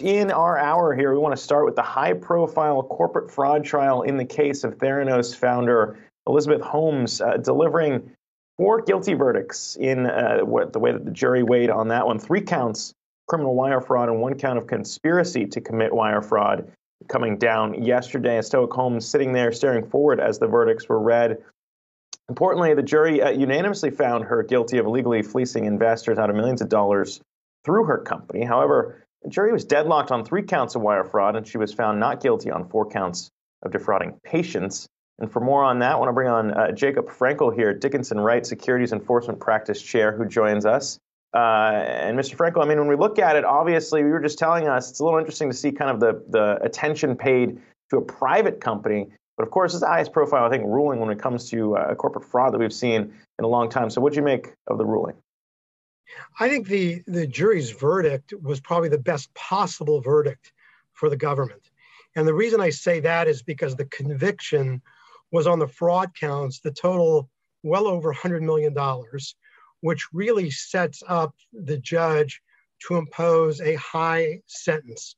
In our hour here, we want to start with the high profile corporate fraud trial in the case of Theranos founder Elizabeth Holmes, uh, delivering four guilty verdicts in uh, what, the way that the jury weighed on that one. Three counts criminal wire fraud and one count of conspiracy to commit wire fraud coming down yesterday. And Stoic Holmes sitting there staring forward as the verdicts were read. Importantly, the jury uh, unanimously found her guilty of illegally fleecing investors out of millions of dollars through her company. However, the jury was deadlocked on three counts of wire fraud, and she was found not guilty on four counts of defrauding patients. And for more on that, I want to bring on uh, Jacob Frenkel here, Dickinson Wright Securities Enforcement Practice Chair, who joins us. Uh, and Mr. Frenkel, I mean, when we look at it, obviously, we were just telling us it's a little interesting to see kind of the, the attention paid to a private company. But of course, it's the highest profile, I think, ruling when it comes to uh, corporate fraud that we've seen in a long time. So, what do you make of the ruling? I think the, the jury's verdict was probably the best possible verdict for the government. And the reason I say that is because the conviction was on the fraud counts, the total well over $100 million, which really sets up the judge to impose a high sentence.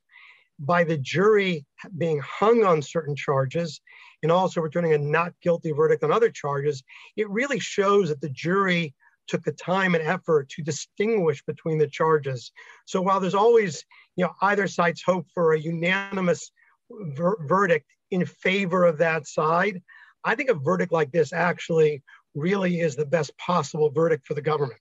By the jury being hung on certain charges and also returning a not guilty verdict on other charges, it really shows that the jury took the time and effort to distinguish between the charges. So while there's always, you know, either side's hope for a unanimous ver- verdict in favor of that side, I think a verdict like this actually really is the best possible verdict for the government.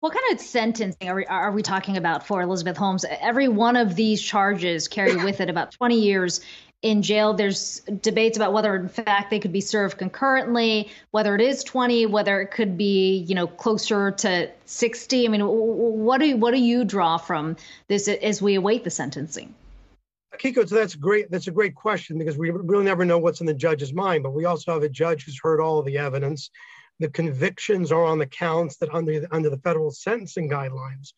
What kind of sentencing are we, are we talking about for Elizabeth Holmes? Every one of these charges carry with it about 20 years in jail. There's debates about whether, in fact, they could be served concurrently, whether it is 20, whether it could be, you know, closer to 60. I mean, what do you, what do you draw from this as we await the sentencing? Kiko, so that's great. That's a great question because we really never know what's in the judge's mind. But we also have a judge who's heard all of the evidence. The convictions are on the counts that under under the federal sentencing guidelines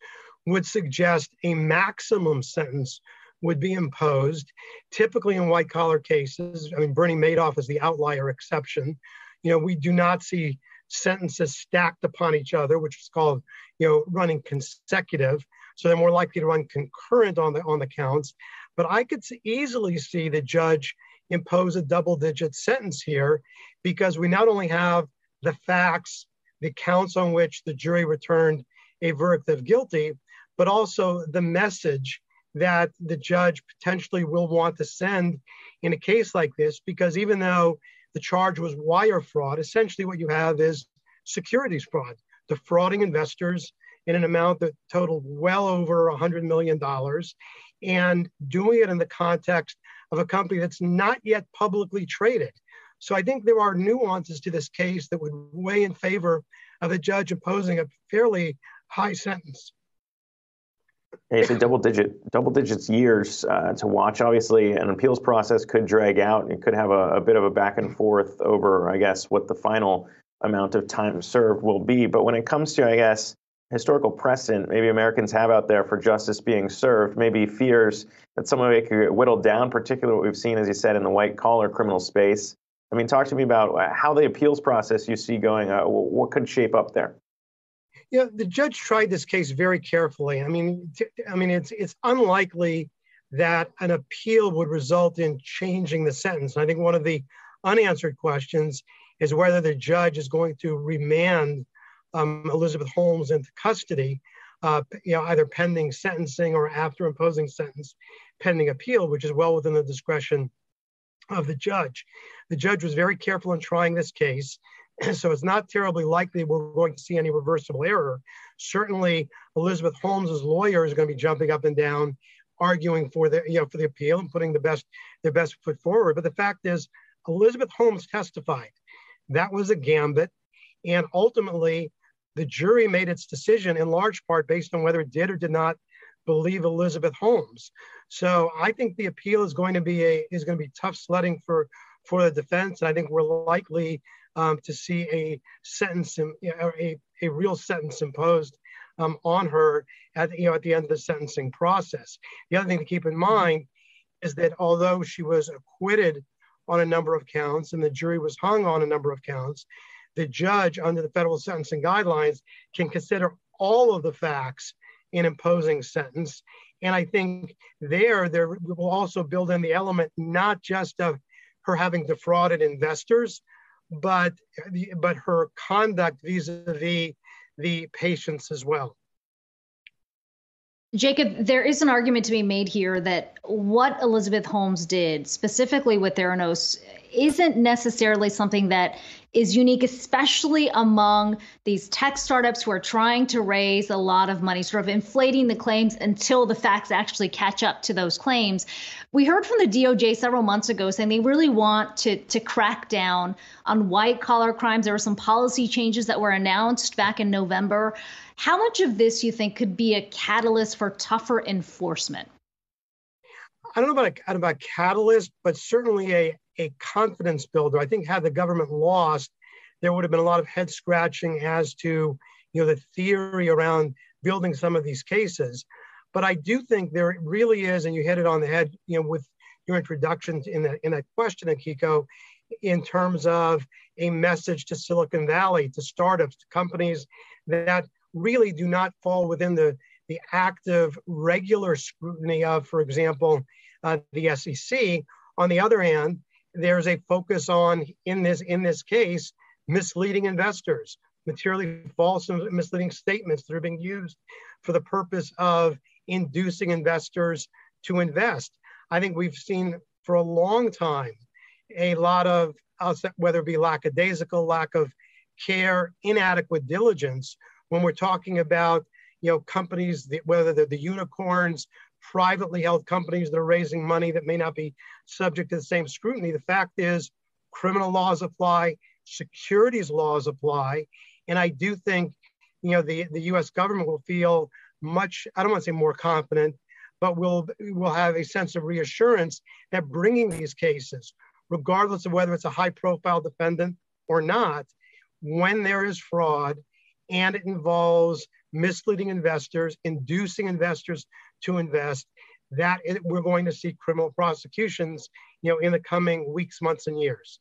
would suggest a maximum sentence would be imposed. Typically in white collar cases, I mean Bernie Madoff is the outlier exception. You know, we do not see sentences stacked upon each other, which is called, you know, running consecutive. So they're more likely to run concurrent on the on the counts. But I could easily see the judge impose a double digit sentence here because we not only have the facts, the counts on which the jury returned a verdict of guilty, but also the message that the judge potentially will want to send in a case like this, because even though the charge was wire fraud, essentially what you have is securities fraud, defrauding investors in an amount that totaled well over $100 million and doing it in the context of a company that's not yet publicly traded. So I think there are nuances to this case that would weigh in favor of the judge imposing a fairly high sentence. It's a double digit, double digits years uh, to watch. Obviously, an appeals process could drag out. It could have a, a, bit of a back and forth over, I guess, what the final amount of time served will be. But when it comes to, I guess, historical precedent maybe Americans have out there for justice being served, maybe fears that some of it could get whittled down, particularly what we've seen, as you said, in the white collar criminal space. I mean, talk to me about uh, how the appeals process you see going. Uh, what could shape up there? Yeah, the judge tried this case very carefully. I mean, t- I mean, it's it's unlikely that an appeal would result in changing the sentence. I think one of the unanswered questions is whether the judge is going to remand um, Elizabeth Holmes into custody, uh, you know, either pending sentencing or after imposing sentence, pending appeal, which is well within the discretion of the judge. The judge was very careful in trying this case, so it's not terribly likely we're going to see any reversible error. Certainly, Elizabeth Holmes's lawyer is going to be jumping up and down, arguing for the you know for the appeal and putting the best their best foot forward. But the fact is, Elizabeth Holmes testified. That was a gambit, and ultimately, the jury made its decision in large part based on whether it did or did not believe Elizabeth Holmes. So I think the appeal is going to be a is going to be tough sledding for for the defense. And I think we're likely um, to see a sentence, in, a, a real sentence imposed um, on her at you know at the end of the sentencing process. The other thing to keep in mind is that although she was acquitted on a number of counts and the jury was hung on a number of counts, the judge under the federal sentencing guidelines can consider all of the facts in imposing sentence. And I think there, there will also build in the element not just of her having defrauded investors, but but her conduct vis-a-vis the patients as well. Jacob, there is an argument to be made here that what Elizabeth Holmes did, specifically with Theranos, isn't necessarily something that is unique, especially among these tech startups who are trying to raise a lot of money, sort of inflating the claims until the facts actually catch up to those claims. We heard from the DOJ several months ago saying they really want to, to crack down on white collar crimes. There were some policy changes that were announced back in November. How much of this you think could be a catalyst for tougher enforcement? I don't know about a, about catalyst, but certainly a, a confidence builder. I think had the government lost, there would have been a lot of head scratching as to you know the theory around building some of these cases. But I do think there really is, and you hit it on the head, you know, with your introduction in that in that question, Akiko, in terms of a message to Silicon Valley, to startups, to companies that really do not fall within the, the active regular scrutiny of, for example, uh, the SEC. On the other hand, there's a focus on in this in this case misleading investors, materially false and misleading statements that are being used for the purpose of inducing investors to invest. I think we've seen for a long time a lot of whether it be lackadaisical, lack of care, inadequate diligence when we're talking about you know companies that, whether they're the unicorns privately held companies that are raising money that may not be subject to the same scrutiny. The fact is criminal laws apply securities laws apply and i do think you know the, the us government will feel much i don't want to say more confident but will will have a sense of reassurance that bringing these cases regardless of whether it's a high profile defendant or not when there is fraud and it involves misleading investors, inducing investors to invest, that we're going to see criminal prosecutions, you know, in the coming weeks, months, and years.